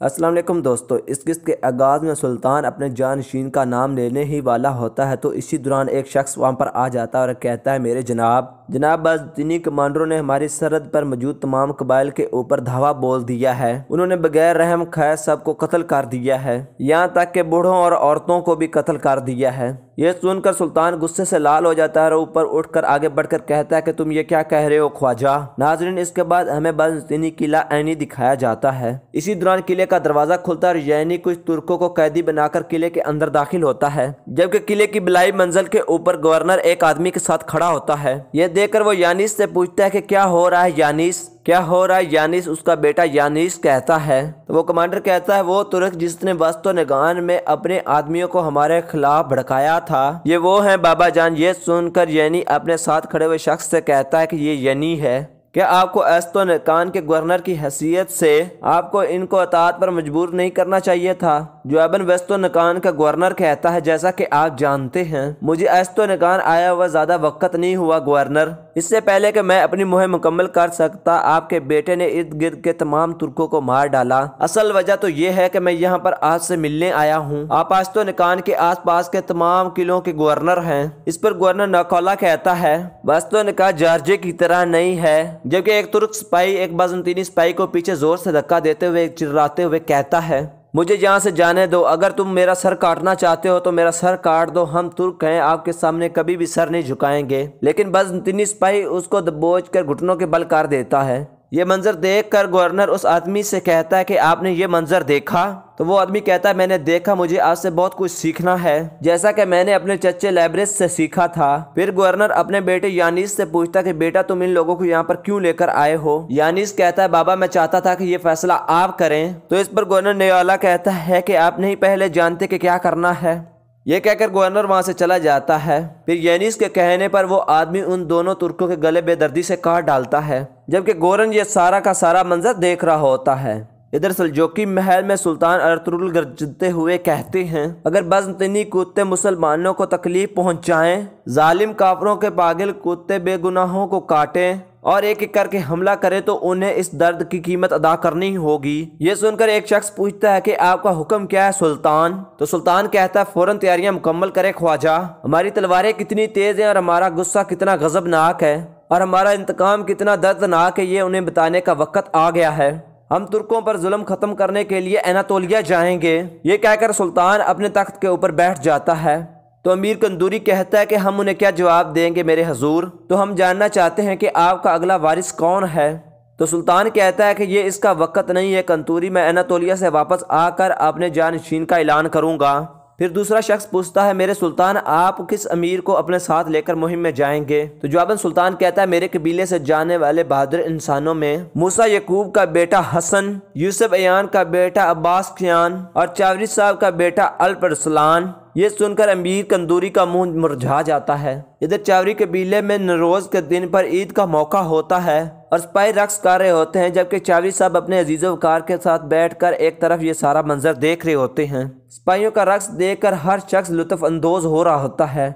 वालेकुम दोस्तों, इस किस्त के आगाज़ में सुल्तान अपने जानशीन का नाम लेने ही वाला होता है तो इसी दौरान एक शख्स वहाँ पर आ जाता है और कहता है, मेरे जनाब जनाब बस दीनी कमांडरों ने हमारी सरहद पर मौजूद तमाम कबाइल के ऊपर धावा बोल दिया है। उन्होंने बगैर रहम खैर सबको कत्ल कर दिया है। यहाँ तक के बूढ़ों और औरतों को भी कत्ल कर दिया है। ये सुनकर सुल्तान गुस्से से लाल हो जाता है और ऊपर उठकर आगे बढ़कर कहता है कि तुम ये क्या कह रहे हो, ख्वाजा? नाजरीन, इसके बाद हमें बजनी किला ऐनी दिखाया जाता है। इसी दौरान किले का दरवाज़ा खुलता है और यैनी कुछ तुर्कों को कैदी बनाकर किले के अंदर दाखिल होता है। जबकि किले की बिलाई मंजिल के ऊपर गवर्नर एक आदमी के साथ खड़ा होता है। ये देखकर वो यानिस से पूछता है कि क्या हो रहा है यानिस? क्या हो रहा है यानिस? उसका बेटा यानिस कहता है। तो वो कमांडर कहता है, वो तुर्क जिसने वस्तो निगान में अपने आदमियों को हमारे खिलाफ भड़काया था, ये वो है बाबा जान। ये सुनकर यानी अपने साथ खड़े हुए शख्स से कहता है कि ये यानी है। क्या आपको एस्तो कान के गवर्नर की हैसियत से आपको इनको अतात पर मजबूर नहीं करना चाहिए था? जो एबन वेस्तो नकान का गवर्नर कहता है, जैसा कि आप जानते हैं, मुझे एस्तो नकान आया हुआ ज़्यादा वक्त नहीं हुआ, गवर्नर। इससे पहले कि मैं अपनी मुहिम मुकम्मल कर सकता, आपके बेटे ने इर्द गिर्द के तमाम तुर्कों को मार डाला। असल वजह तो ये है कि मैं यहाँ पर आज से मिलने आया हूँ। आप आस्तो निकान के आस पास के तमाम किलों के गवर्नर हैं। इस पर गवर्नर नकौला कहता है वस्तो निकाह जार्जे की तरह नहीं है। जबकि एक तुर्क सिपाही, एक बाजुनतीनी सिपाही को पीछे ज़ोर से धक्का देते हुए, चिल्लाते हुए कहता है, मुझे यहाँ से जाने दो, अगर तुम मेरा सर काटना चाहते हो तो मेरा सर काट दो, हम तुर्क हैं, आपके सामने कभी भी सर नहीं झुकाएँगे। लेकिन बस सिपाही उसको दबोच कर घुटनों के बल कर देता है। ये मंजर देखकर गवर्नर उस आदमी से कहता है कि आपने ये मंजर देखा? तो वो आदमी कहता है, मैंने देखा, मुझे आज से बहुत कुछ सीखना है। जैसा कि मैंने अपने चच्चे लाइब्रेस से सीखा था। फिर गवर्नर अपने बेटे यानीस से पूछता कि, बेटा, तुम इन लोगों को यहाँ पर क्यों लेकर आए हो? यानीस कहता है, बाबा, मैं चाहता था कि ये फैसला आप करें। तो इस पर गवर्नर नेवाला कहता है कि, आप नहीं पहले जानते कि क्या करना है? ये कहकर गवर्नर वहाँ से चला जाता है। फिर यनीस के कहने पर वो आदमी उन दोनों तुर्कों के गले बेदर्दी से काट डालता है, जबकि गोरन ये सारा का सारा मंजर देख रहा होता है। इधर सलजोकी महल में सुल्तान अरतुरुल गरजते हुए कहते हैं, अगर बजतनी कुत्ते मुसलमानों को तकलीफ़ पहुंचाएँ, जालिम काफरों के पागल कुत्ते बेगुनाहों को काटें और एक एक करके हमला करे तो उन्हें इस दर्द की कीमत अदा करनी होगी। ये सुनकर एक शख्स पूछता है कि आपका हुक्म क्या है, सुल्तान? तो सुल्तान कहता है, फ़ौरन तैयारियाँ मुकम्मल करे, ख्वाजा। हमारी तलवारें कितनी तेज हैं और हमारा गुस्सा कितना गजबनाक है, और हमारा इंतकाम कितना दर्दनाक है, ये उन्हें बताने का वक्त आ गया है। हम तुर्कों पर जुल्म खत्म करने के लिए एनातोलिया जाएँगे। ये कहकर सुल्तान अपने तख्त के ऊपर बैठ जाता है। तो अमीर कंदूरी कहता है कि हम उन्हें क्या जवाब देंगे मेरे हजूर? तो हम जानना चाहते हैं कि आपका अगला वारिस कौन है? तो सुल्तान कहता है कि ये इसका वक्त नहीं है कंतूरी मैं एनातोलिया से वापस आकर अपने जानशीन का ऐलान करूँगा। फिर दूसरा शख्स पूछता है, मेरे सुल्तान, आप किस अमीर को अपने साथ लेकर मुहिम में जाएँगे? तो जवाबन सुल्तान कहता है, मेरे कबीले से जाने वाले बहादुर इंसानों में मूसा यकूब का बेटा हसन, यूसुफ अयान का बेटा अब्बास खियान और चावरी साहब का बेटा अल्परसलान ये सुनकर अमीर कंदूरी का मुँह मुरझा जाता है। इधर चावरी कबीले में नरोज के दिन पर ईद का मौका होता है और सिपाही रक्स कर रहे होते हैं, जबकि चावरी साहब अपने अज़ीज़ वकार के साथ बैठकर एक तरफ़ ये सारा मंजर देख रहे होते हैं। सिपाहियों का रक्स देखकर हर शख्स लुत्फ अंदोज हो रहा होता है।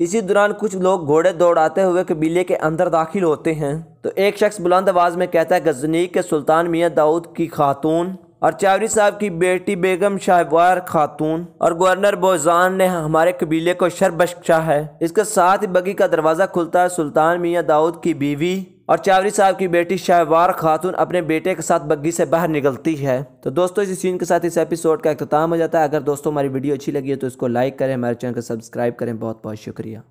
इसी दौरान कुछ लोग घोड़े दौड़ाते हुए कबीले के अंदर दाखिल होते हैं। तो एक शख्स बुलंद आवाज़ में कहता है, गजनी के सुल्तान मियाँ दाऊद की खातून और चावरी साहब की बेटी बेगम शाहवार खातून और गवर्नर बोजान ने हमारे कबीले को शर है। इसके साथ ही बगी का दरवाज़ा खुलता है सुल्तान मियाँ दाऊद की बीवी और चावरी साहब की बेटी शाहवार खातून अपने बेटे के साथ बग्गी से बाहर निकलती है। तो दोस्तों, इसी सीन के साथ इस एपिसोड का अख्ताम हो जाता है। अगर दोस्तों, हमारी वीडियो अच्छी लगी है तो इसको लाइक करें, हमारे चैनल को सब्सक्राइब करें। बहुत बहुत शुक्रिया।